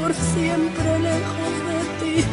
por siempre lejos de ti.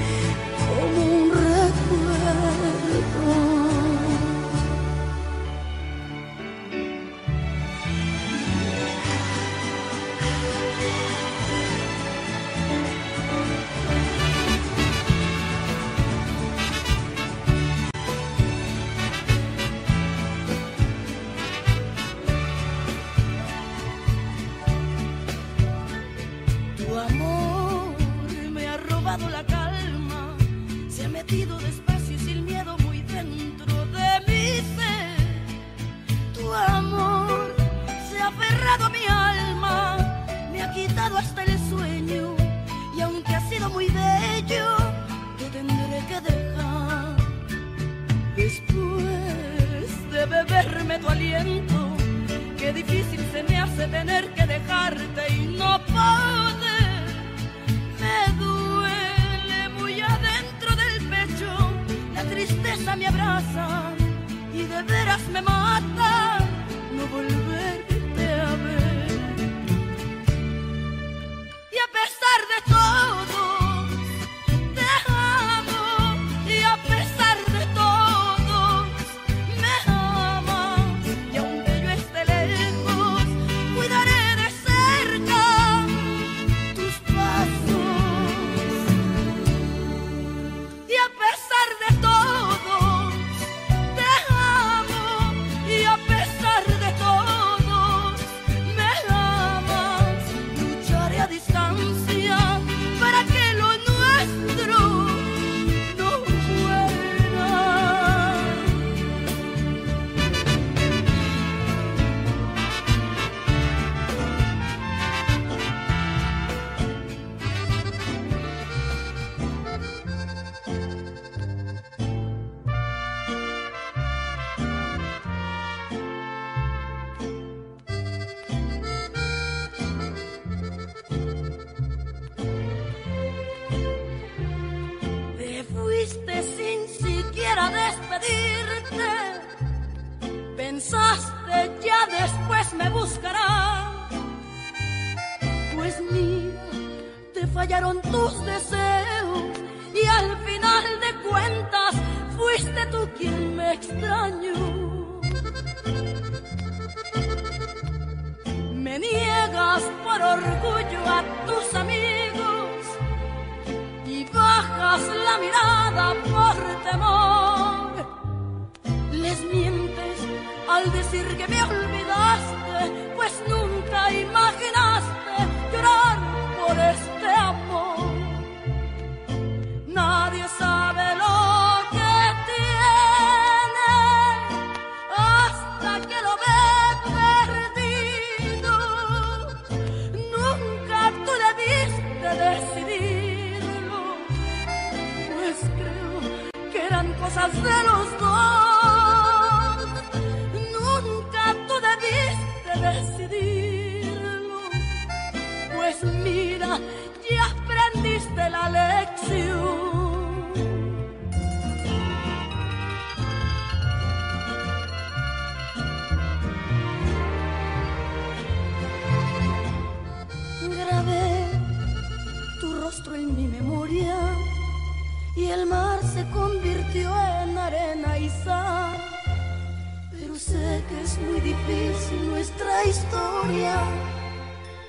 muy difícil nuestra historia.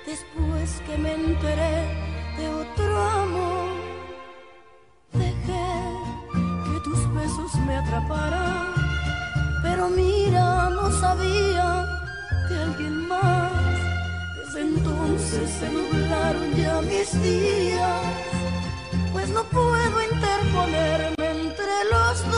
Después que me enteré de otro amor, dejé que tus besos me atraparan. Pero mira, no sabía de alguien más. Desde entonces se nublaron ya mis días, pues no puedo interponerme entre los dos.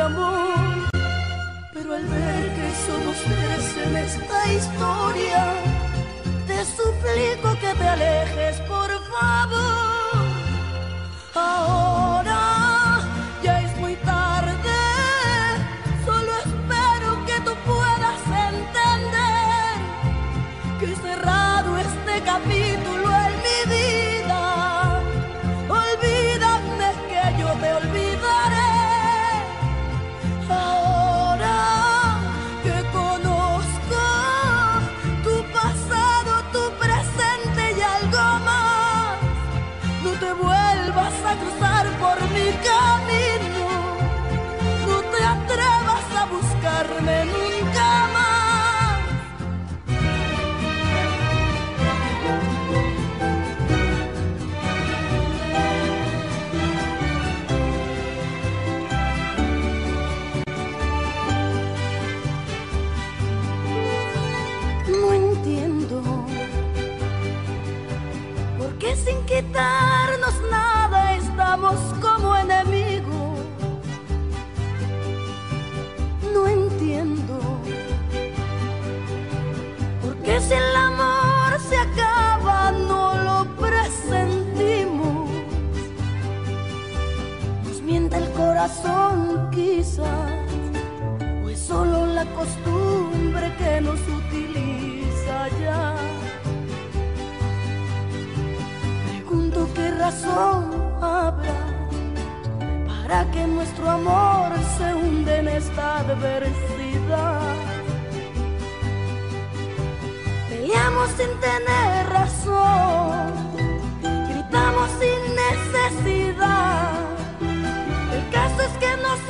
amor. Pero al ver que somos tres en esta historia, te suplico que te alejes, por favor. Ahora ya es muy tarde, solo espero que tú puedas entender que cerrado este capítulo. quitarnos nada, estamos como enemigos. No entiendo por qué si el amor se acaba, no lo presentimos. Nos miente el corazón, quizás. corazón habla para que nuestro amor se hunde en esta adversidad. Peleamos sin tener razón, gritamos sin necesidad. El caso es que nos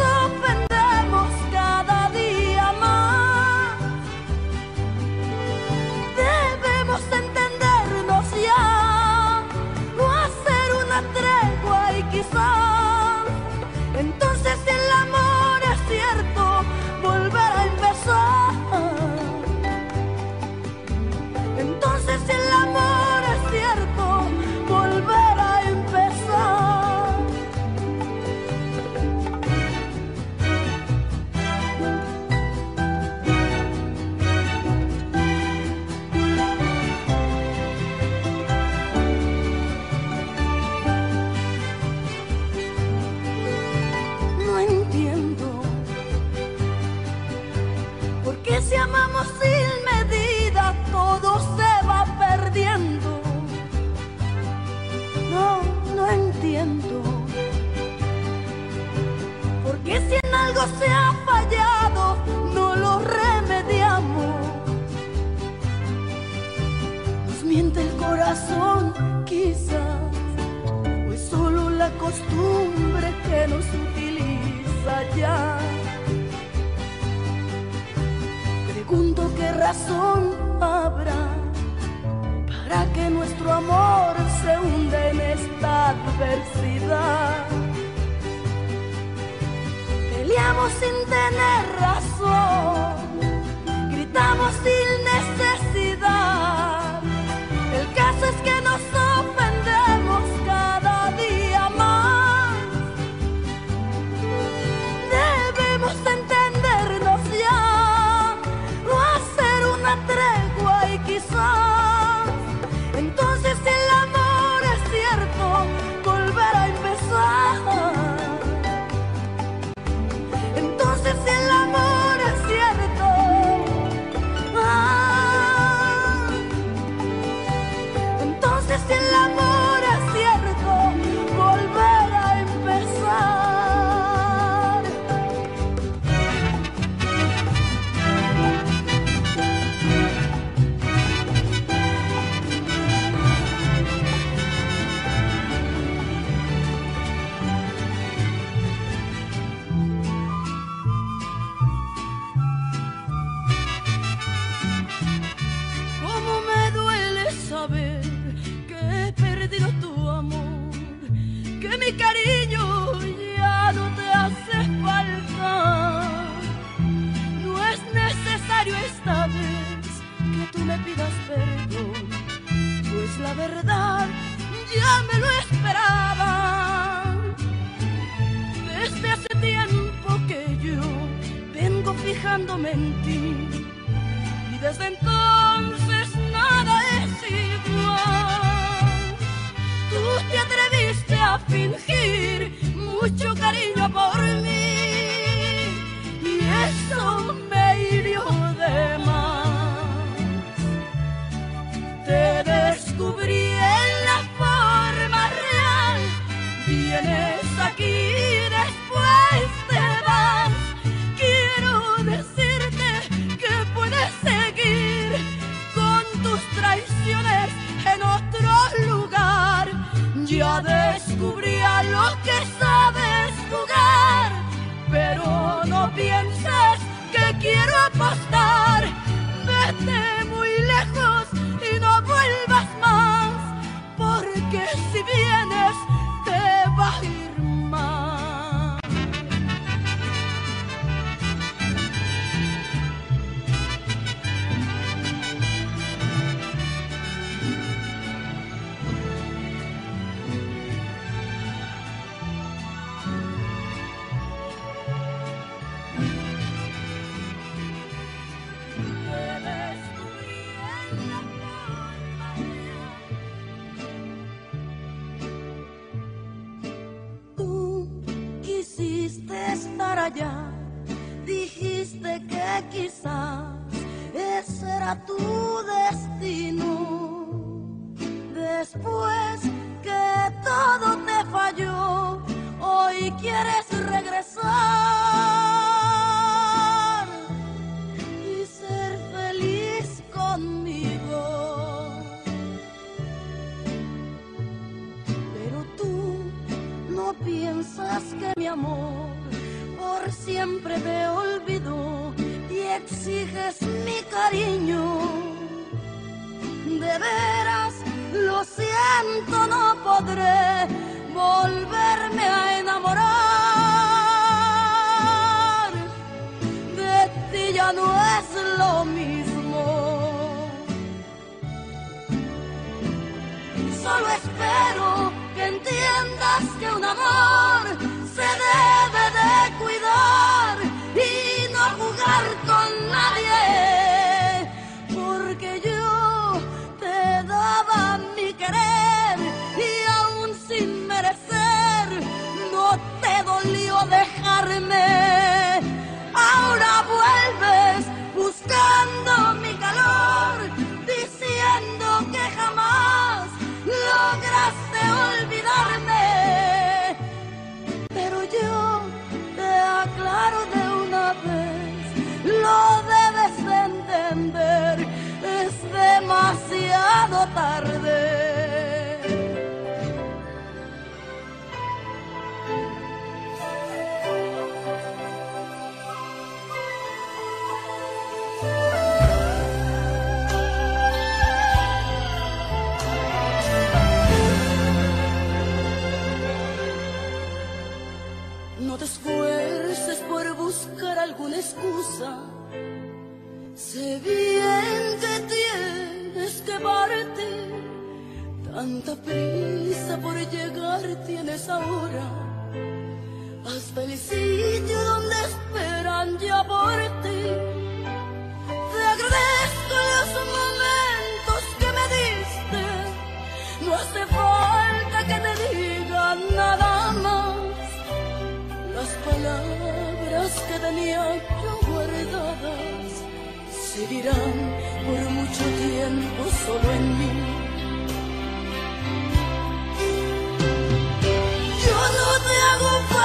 bien que tienes que partir. Tanta prisa por llegar tienes ahora hasta el sitio donde esperan ya por ti. Te agradezco los momentos que me diste. No hace falta que te diga nada más. Las palabras que tenía yo guardadas seguirán por mucho tiempo solo en mí. Yo no te hago falta.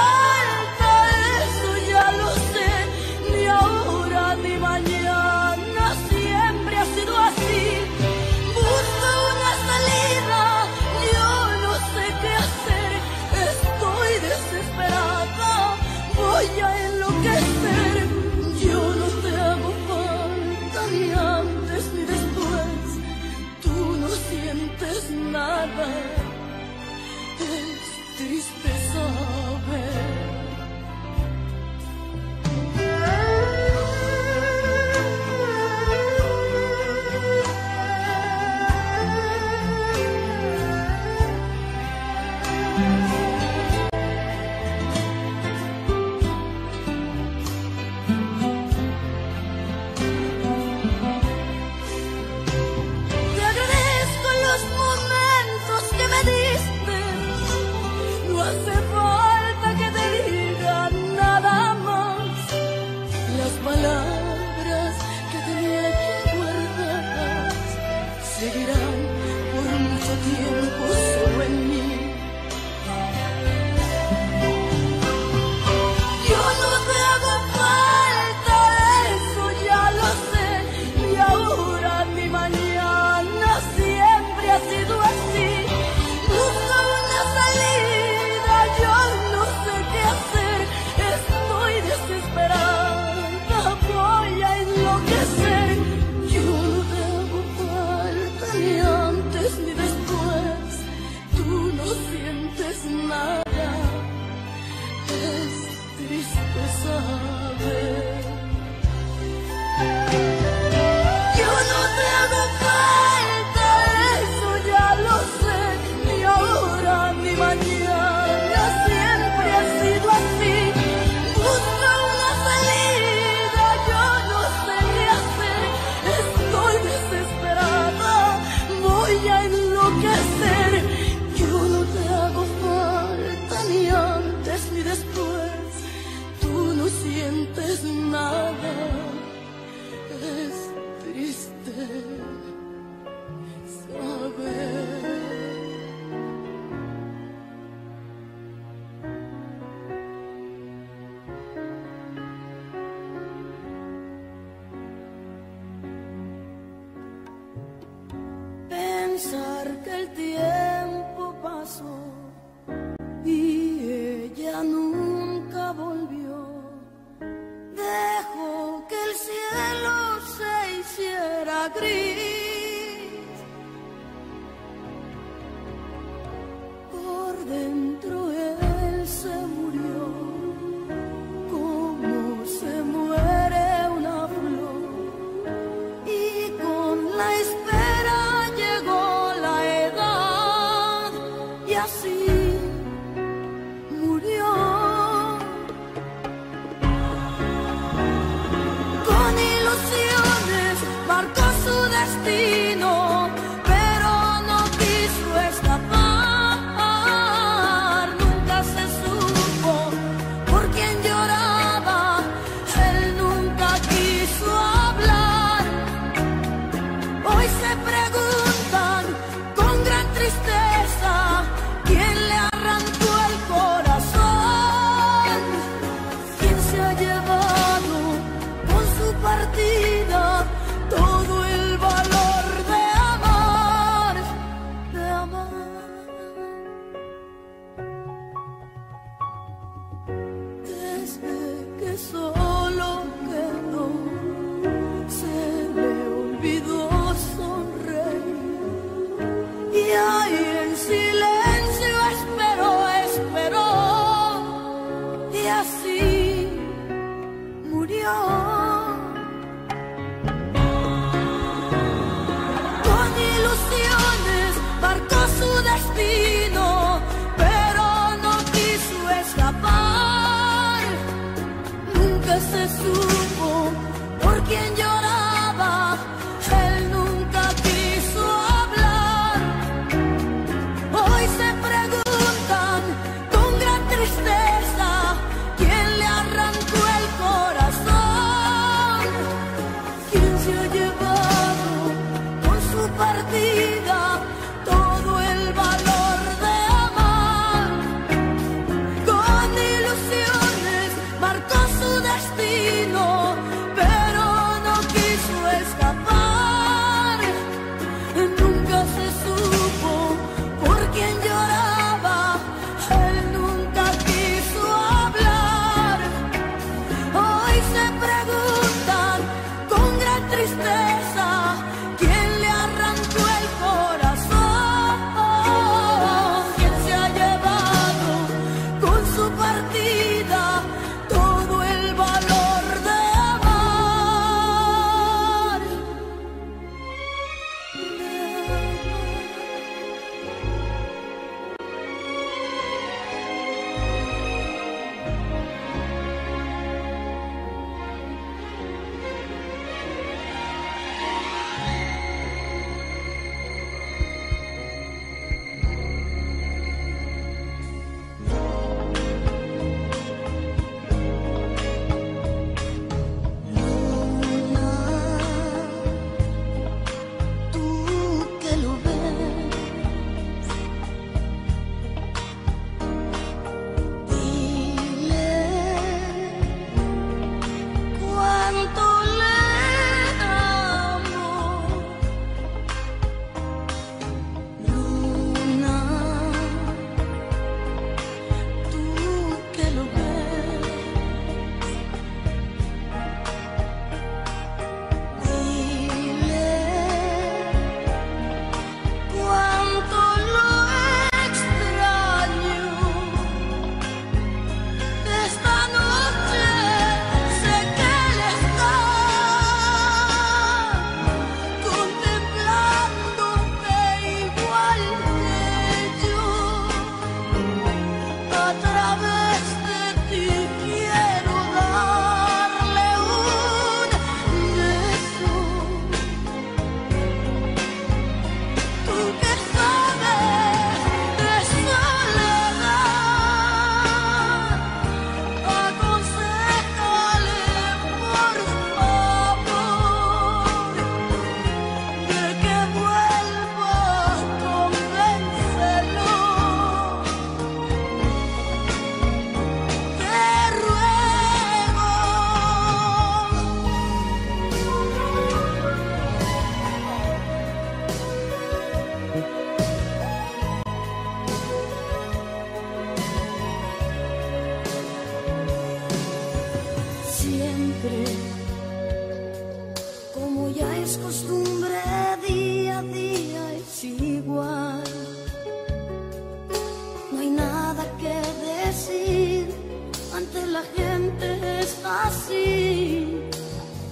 siente la gente es así.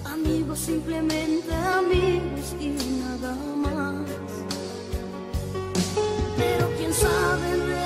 Amigos, simplemente amigos y nada más. Pero quién sabe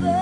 de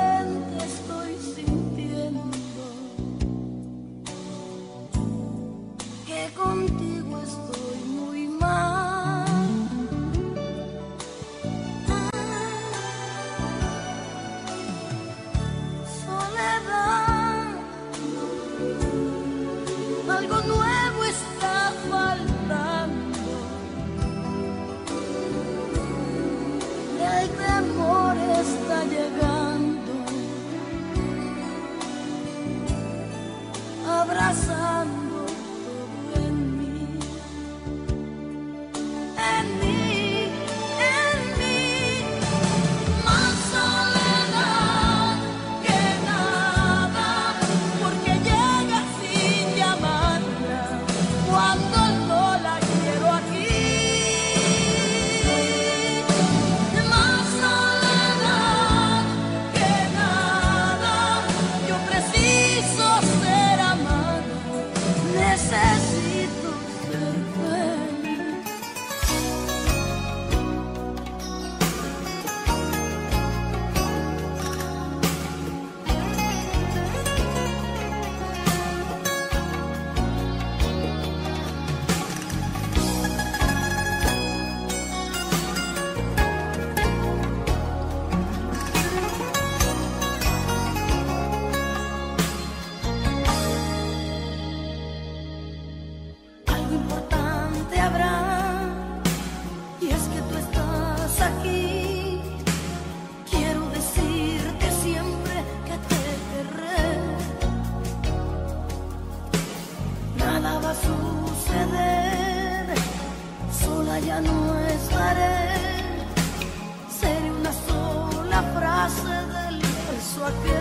I feel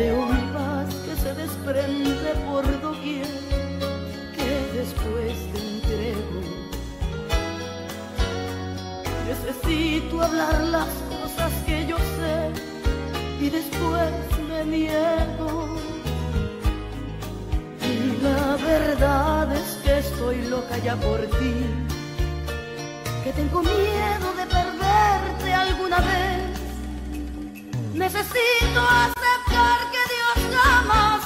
Veo mi paz que se desprende por doquier, que después te entrego. Necesito hablar las cosas que yo sé y después me niego. Y la verdad es que estoy loca ya por ti, que tengo miedo de perderte alguna vez. Necesito aceptarte. Oh.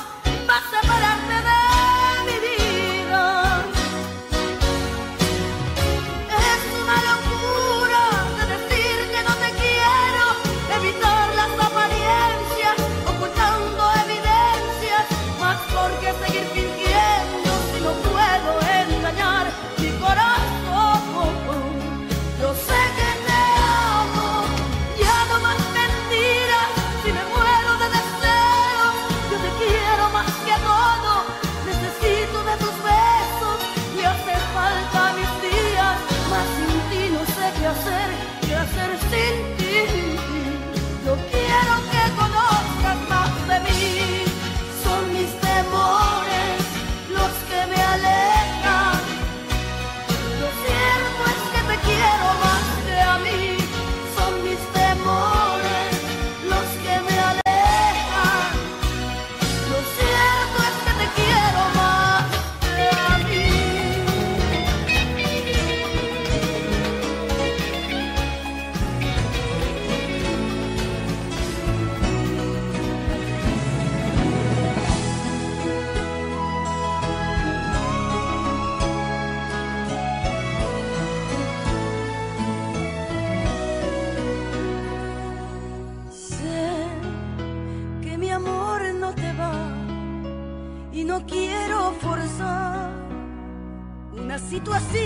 situação. Assim.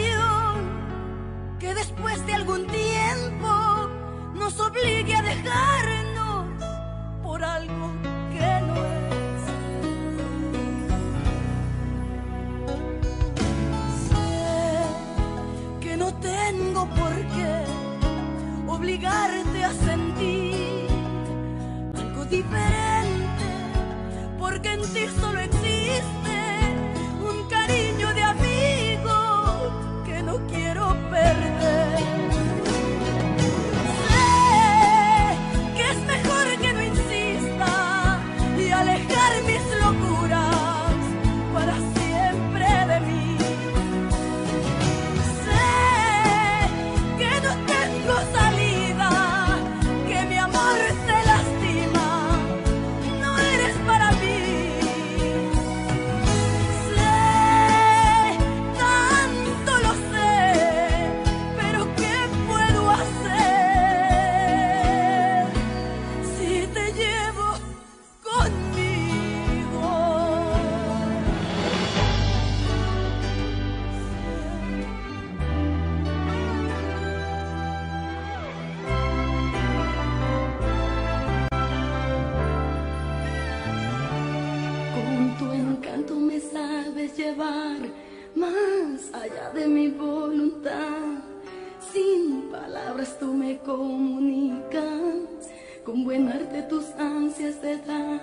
ansias de dar.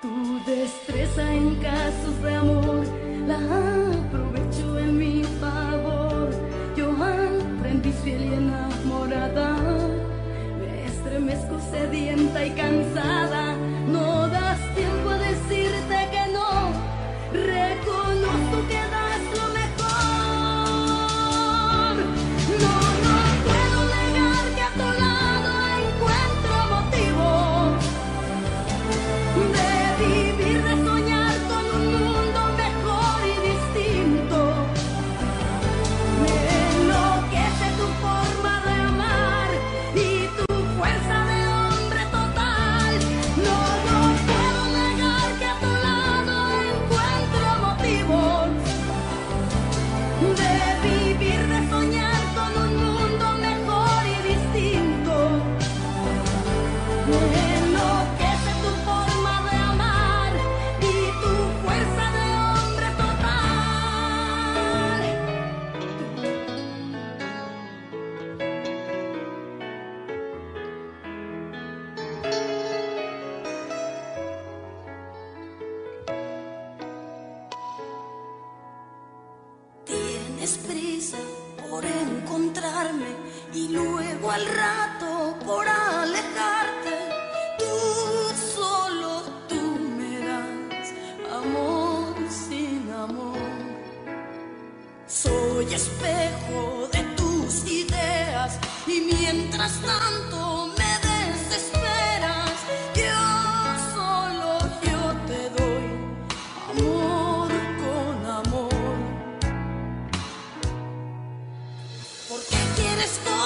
Tu destreza en casos de amor la aprovecho en mi favor. Yo aprendí fiel y enamorada, me estremezco sedienta y cansada. estoy.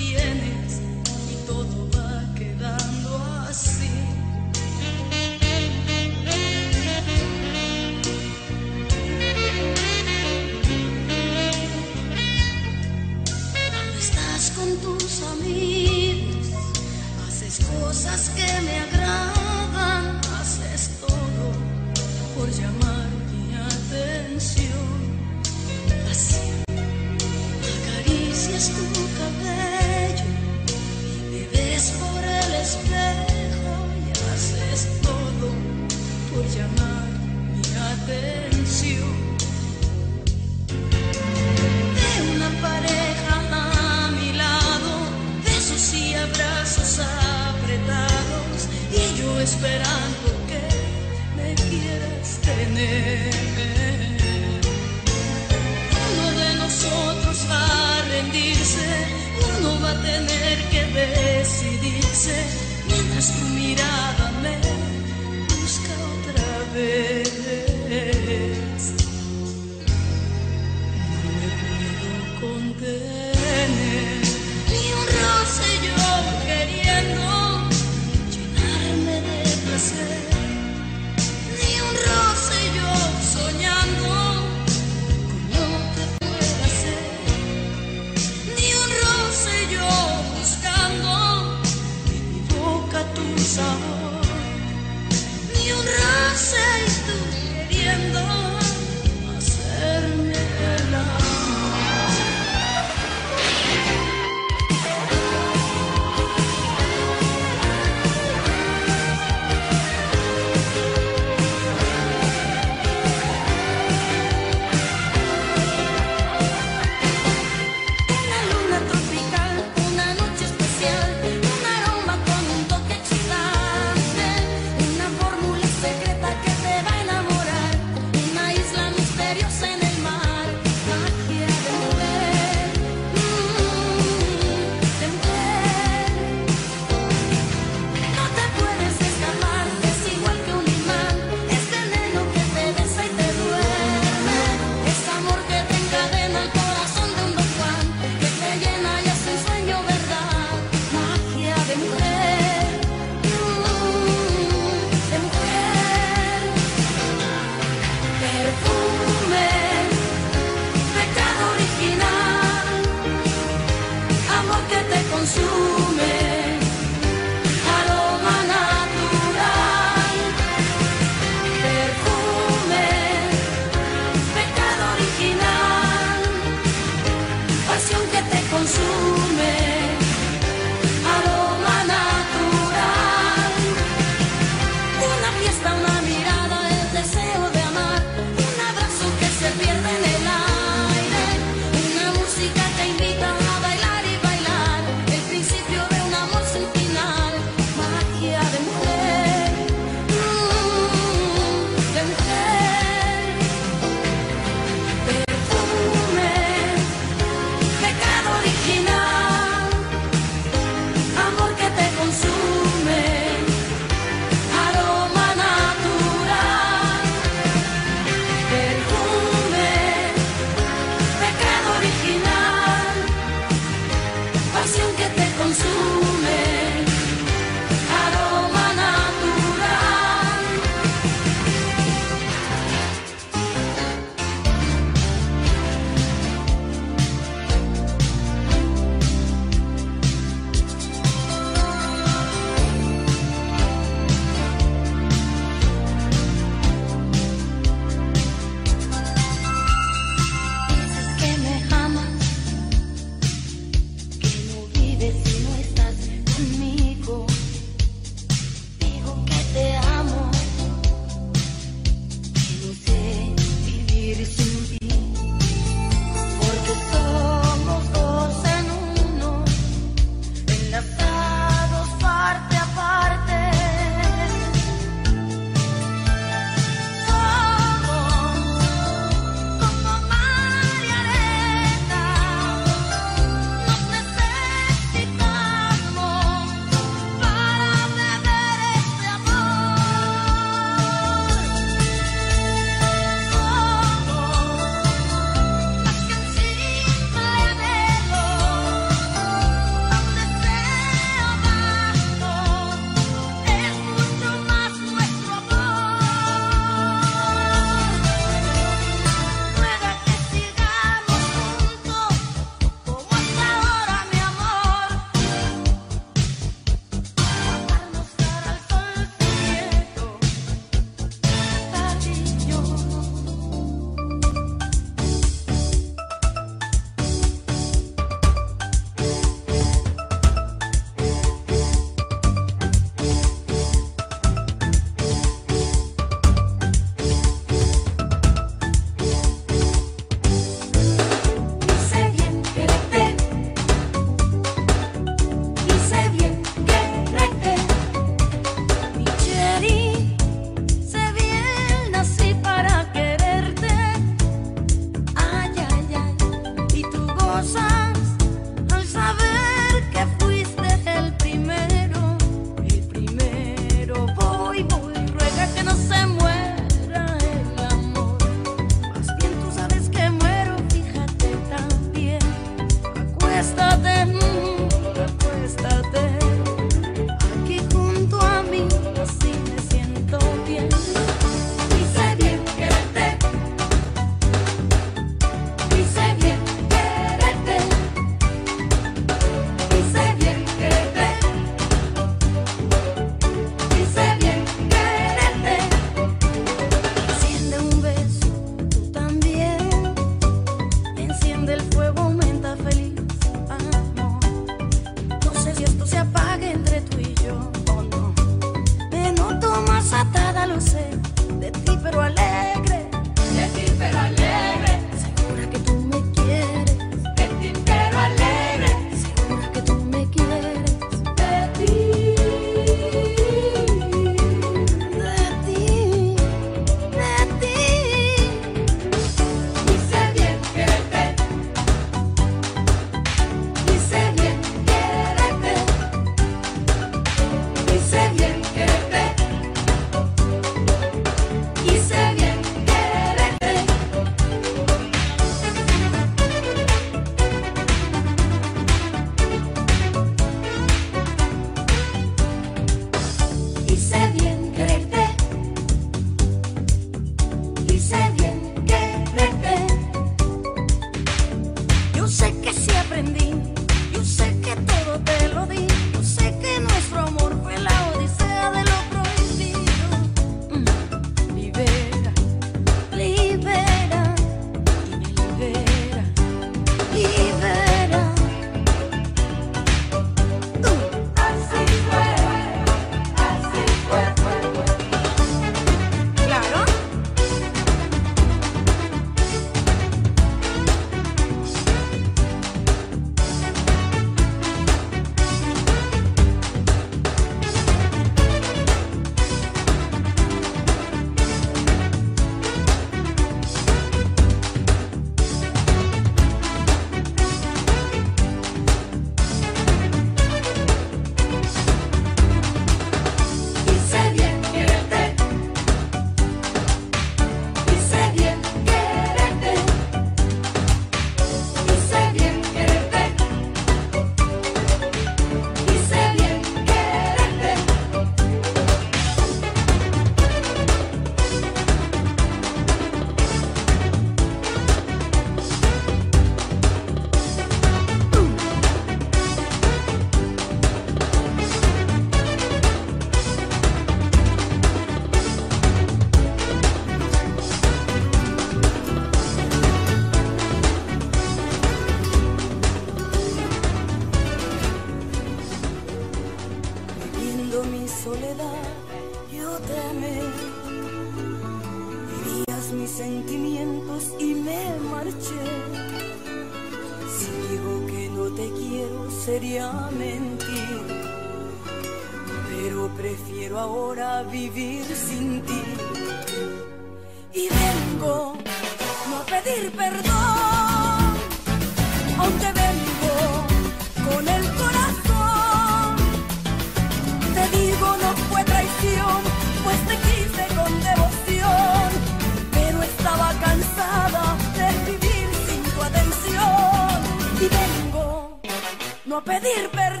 Pedir perdón,